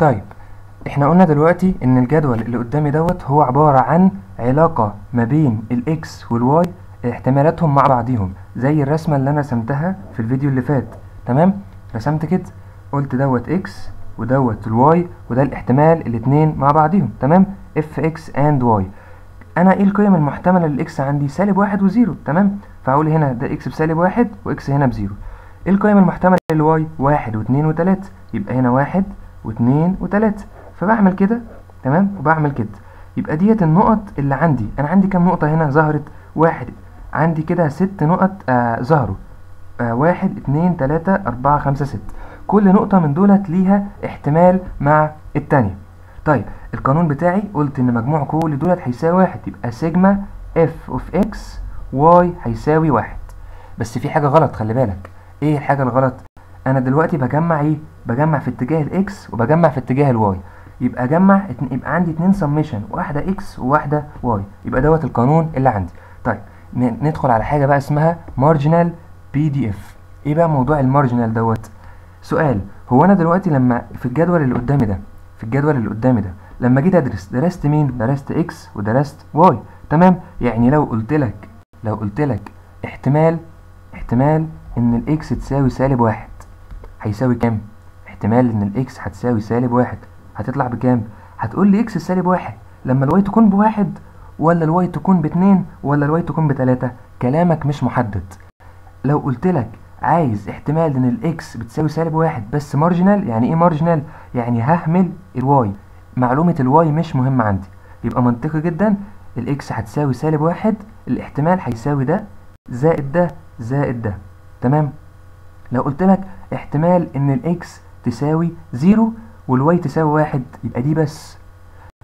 طيب إحنا قلنا دلوقتي إن الجدول اللي قدامي دوت هو عبارة عن علاقة ما بين ال X وال Y احتمالاتهم مع بعضيهم زي الرسمة اللي أنا رسمتها في الفيديو اللي فات. تمام؟ رسمت كده قلت دوت X ودوت ال Y وده الاحتمال الاتنين مع بعضيهم. تمام؟ f X and Y أنا إيه القيم المحتملة لل X عندي؟ سالب واحد وزيرو. تمام؟ فاقول هنا ده X بسالب واحد و X هنا بزيرو. إيه القيم المحتملة لل Y واحد واتنين وتلاتة. يبقى هنا واحد واتنين وتلاتة. فبعمل كده تمام؟ وبعمل كده. يبقى ديت النقط اللي عندي. أنا عندي كام نقطة هنا؟ ظهرت واحد. عندي كده ست نقط آه ظهروا. آه واحد اتنين تلاتة أربعة خمسة ست كل نقطة من دولت ليها احتمال مع التانية. طيب القانون بتاعي قلت إن مجموع كل دولت هيساوي واحد. يبقى sigma f of X Y هيساوي واحد. بس في حاجة غلط خلي بالك. إيه الحاجة الغلط؟ أنا دلوقتي بجمع إيه؟ بجمع في اتجاه ال X وبجمع في اتجاه ال Y. يبقى اجمع يبقى عندي اتنين سميشن واحدة X وواحدة Y. يبقى دوت القانون اللي عندي. طيب ندخل على حاجة بقى اسمها marginal PDF إيه بقى موضوع ال marginal دوت؟ سؤال هو أنا دلوقتي لما في الجدول اللي قدامي ده في الجدول اللي قدامي ده لما جيت ادرس درست مين؟ درست X ودرست Y. تمام؟ يعني لو قلت لك لو قلت لك احتمال احتمال ان ال X تساوي سالب واحد. هيساوي كام؟ احتمال إن ال X هتساوي سالب واحد. هتطلع بكام؟ هتقول لي X سالب واحد. لما ال Y تكون بواحد ولا ال Y تكون باتنين ولا ال Y تكون بتلاتة؟ كلامك مش محدد. لو قلت لك عايز احتمال إن ال X بتساوي سالب واحد بس marginal يعني إيه marginal يعني ههمل ال Y معلومة ال Y مش مهمة عندي. يبقى منطقي جدا. ال X هتساوي سالب واحد الاحتمال هيساوي ده زائد ده زائد ده. تمام؟ لو قلت لك احتمال إن ال X تساوي زيرو وال Y تساوي واحد يبقى دي بس.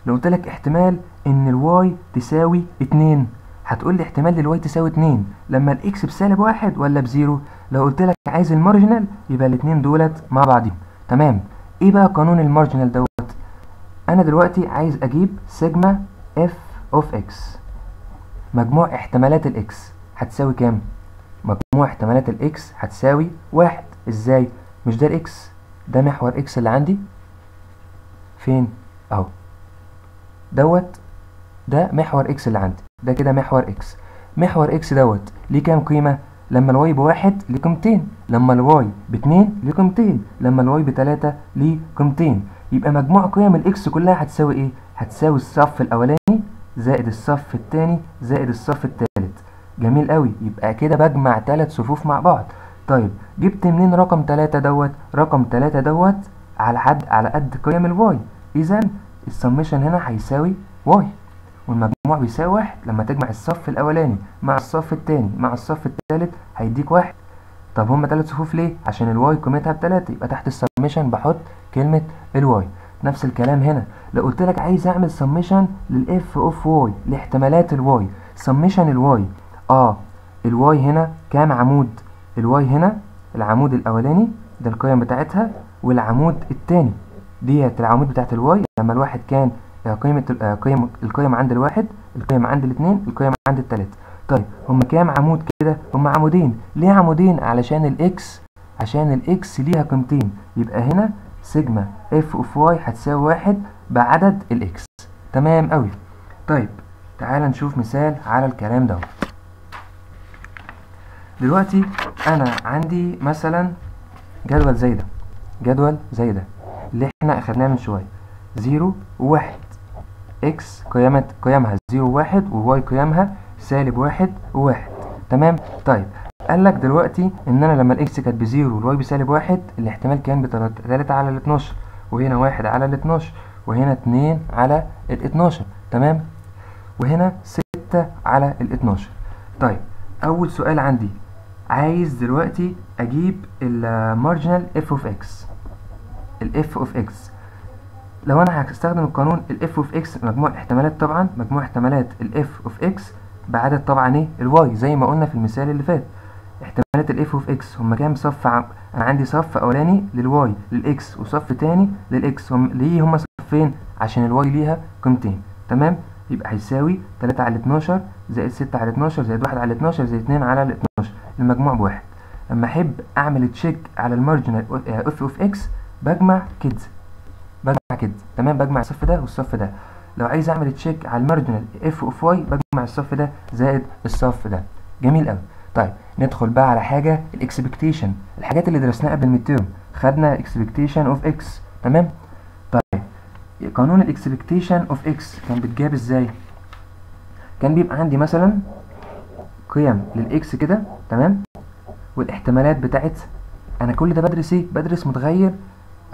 لو قلت لك احتمال إن ال Y تساوي اتنين هتقول لي احتمال لل Y تساوي اتنين. لما ال X بسالب واحد ولا بزيرو؟ لو قلت لك عايز ال marginal يبقى الاتنين دولت مع بعضهم تمام. إيه بقى قانون ال marginal دوت؟ أنا دلوقتي عايز أجيب sigma f of X مجموع احتمالات ال X هتساوي كام؟ مجموع احتمالات ال X هتساوي واحد. إزاي؟ مش ده ال X ده محور X اللي عندي. فين؟ أهو. دوت ده محور X اللي عندي. ده كده محور X محور x دوت ليه كام قيمة؟ لما ال y بواحد ليه قيمتين. لما ال y باتنين ليه قيمتين. لما ال y بتلاتة ليه قيمتين. يبقى مجموع قيم ال x كلها هتساوي إيه؟ هتساوي الصف الأولاني زائد الصف التاني زائد الصف التالت. جميل قوي. يبقى كده بجمع تلات صفوف مع بعض. طيب جبت منين رقم تلاتة دوت؟ رقم تلاتة دوت على حد على قد قيم ال y اذا السميشن هنا هيساوي y. والمجموع بيساوي واحد. لما تجمع الصف الأولاني مع الصف التاني مع الصف التالت هيديك واحد. طب هما تلات صفوف ليه؟ عشان ال y قيمتها بتلاتة. يبقى تحت السميشن بحط كلمة ال y نفس الكلام هنا. لو قلت لك عايز أعمل سميشن للاف اوف واي لاحتمالات الواي سميشن الواي آه الواي هنا كام عمود. ال y هنا العمود الأولاني ده القيم بتاعتها والعمود التاني. ديت العمود بتاعت ال y لما الواحد كان قيمة قيم القيم عند الواحد القيم عند الاثنين القيم عند التلاتة طيب هما كام عمود كده؟ هما عمودين. ليه عمودين؟ علشان الاكس عشان الاكس ليها قيمتين. يبقى هنا sigma f of y هتساوي واحد بعدد ال x تمام قوي طيب تعال نشوف مثال على الكلام ده دلوقتي أنا عندي مثلا جدول زي ده جدول زي ده اللي إحنا أخدناه من شوية zero وواحد x قيمت قيمها zero وواحد و y قيمها سالب واحد وواحد تمام؟ طيب قال لك دلوقتي إن أنا لما ال x كانت ب zero وال y بسالب واحد الاحتمال كان بتلاتة على الاتناشر وهنا واحد على الاتناشر وهنا اتنين على الاتناشر. تمام؟ وهنا ستة على الاتناشر. طيب أول سؤال عندي عايز دلوقتي أجيب ال marginal f of x ال f of x لو أنا هستخدم القانون ال f of x مجموع احتمالات طبعا مجموع احتمالات ال f of x بعدد طبعا إيه؟ ال y زي ما قلنا في المثال اللي فات. احتمالات ال f of x هما كام؟ صف. أنا عندي صف أولاني لل y لل x وصف تاني لل x هم... ليه هما صفين؟ عشان ال y ليها قيمتين. تمام؟ يبقى هيساوي 3 على 12 زائد 6 على 12 زائد 1 على 12 زائد 2 على 12 المجموع بواحد. لما أحب أعمل check على ال marginal f of x بجمع كده بجمع كده تمام؟ بجمع الصف ده والصف ده. لو عايز أعمل check على ال marginal f of y بجمع الصف ده زائد الصف ده. جميل قوي طيب ندخل بقى على حاجة ال expectation الحاجات اللي درسناها قبل ال mid خدنا expectation of x تمام؟ طيب قانون ال expectation of x كان بيتجاب إزاي؟ كان بيبقى عندي مثلا قيم لل x كده تمام؟ والاحتمالات بتاعت أنا كل ده بدرس إيه بدرس متغير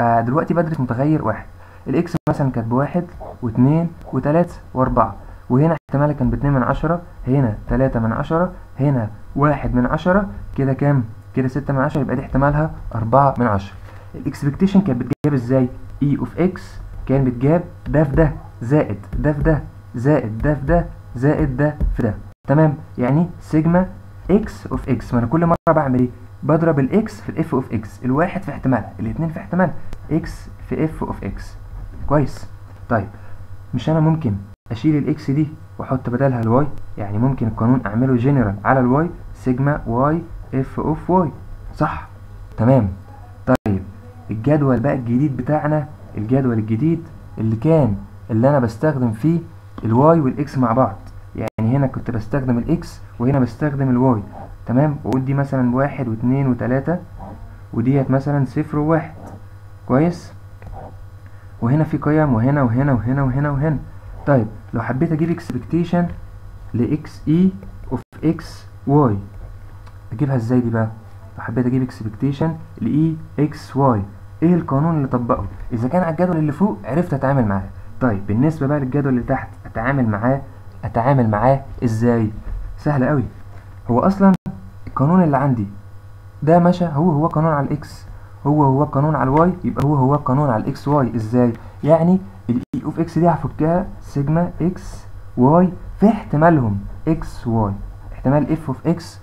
آه دلوقتي بدرس متغير واحد. ال x مثلا كانت بواحد واثنين وتلاتة وأربعة وهنا احتمالها كان باتنين من عشرة هنا تلاتة من عشرة هنا واحد من عشرة كده كام؟ كده ستة من عشرة يبقى دي احتمالها أربعة من عشرة. ال expectation كانت بتجاب إزاي؟ E of x كان بتجاب ده في ده زائد ده في ده زائد ده في ده زائد ده في ده. تمام؟ يعني sigma x of x ما أنا كل مرة بعمل إيه؟ بضرب ال x في ال f of x الواحد في احتمالها الاثنين في احتمال. x في f of x كويس. طيب مش أنا ممكن أشيل ال x دي وأحط بدلها ال y يعني ممكن القانون أعمله جنرال على ال y sigma y f of y صح؟ تمام. طيب الجدول بقى الجديد بتاعنا الجدول الجديد اللي كان اللي أنا بستخدم فيه ال y وال x مع بعض. يعني هنا كنت بستخدم ال x وهنا بستخدم ال y تمام؟ واقول دي مثلا واحد واثنين وتلاتة وديت مثلا صفر وواحد. كويس؟ وهنا في قيم وهنا وهنا وهنا وهنا وهنا. طيب لو حبيت أجيب expectation ل x E of x y أجيبها إزاي دي بقى؟ لو حبيت أجيب expectation ل E x y إيه القانون اللي طبقه؟ إذا كان على الجدول اللي فوق عرفت أتعامل معاه. طيب بالنسبة بقى للجدول اللي تحت أتعامل معاه أتعامل معاه إزاي؟ سهل قوي هو أصلا القانون اللي عندي. ده مشى. هو هو قانون على ال x. هو هو قانون على ال y. يبقى هو هو قانون على ال x y. إزاي؟ يعني ال E of x دي هفكها sigma x y في احتمالهم x y. احتمال f of x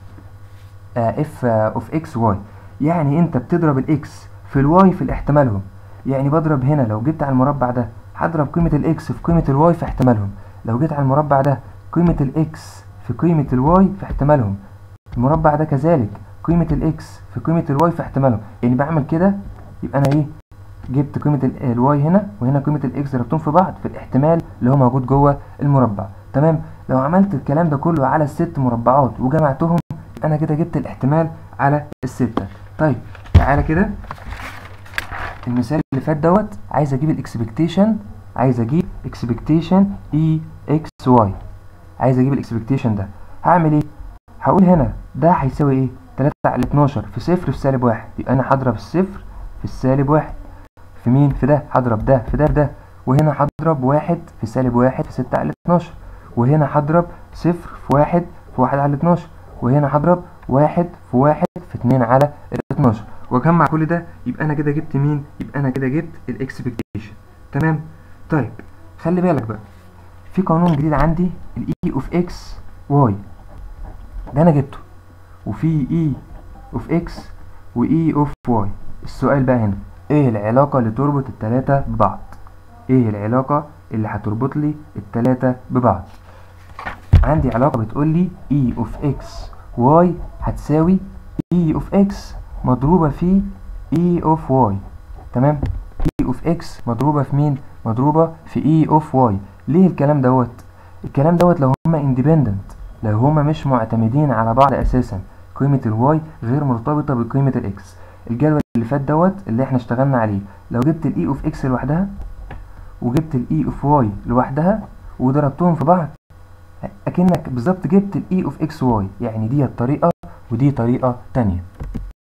f of x y. يعني أنت بتضرب ال x في ال y في الاحتمالهم. يعني بضرب هنا لو جبت على المربع ده هضرب قيمة ال x في قيمة ال y في احتمالهم. لو جيت على المربع ده قيمة ال x في قيمة ال y في احتمالهم. المربع ده كذلك قيمة ال x في قيمة ال y في احتمالهم. يعني بعمل كده يبقى أنا إيه؟ جبت قيمة ال y هنا وهنا قيمة ال x ضربتهم في بعض في الاحتمال اللي هو موجود جوه المربع. تمام؟ لو عملت الكلام ده كله على الست مربعات وجمعتهم أنا كده جبت الاحتمال على الستة. طيب تعالى كده. المثال اللي فات دوت عايز أجيب ال expectation عايز أجيب expectation E x y عايز أجيب ال expectation ده. هعمل إيه؟ هقول هنا ده هيساوي إيه؟ 3 على 12 في صفر في سالب واحد. يبقى أنا هضرب الصفر في السالب واحد. في مين؟ في ده. هضرب ده في ده في ده. وهنا هضرب واحد في سالب واحد في 6 على 12 وهنا هضرب صفر في واحد في واحد على 12 وهنا هضرب واحد في واحد في اتنين على 12 وأجمع كل ده. يبقى أنا كده جبت مين؟ يبقى أنا كده جبت الاكسبكتيشن تمام؟ طيب خلي بالك بقى. في قانون جديد عندي ال E of XY ده أنا جبته. وفي E of X و E of Y السؤال بقى هنا إيه العلاقة اللي تربط التلاتة ببعض؟ إيه العلاقة اللي هتربط لي التلاتة ببعض؟ عندي علاقة بتقول لي E of XY هتساوي E of X مضروبة في E of Y تمام؟ E of X مضروبة في مين؟ مضروبة في E of Y ليه الكلام دوت؟ الكلام دوت لو هما independent لو هما مش معتمدين على بعض أساسا قيمة ال Y غير مرتبطة بقيمة ال X الجدول اللي فات دوت اللي إحنا اشتغلنا عليه لو جبت ال E of X لوحدها وجبت ال E of Y لوحدها وضربتهم في بعض أكنك بالظبط جبت ال E of XY يعني دي طريقة ودي طريقة تانية.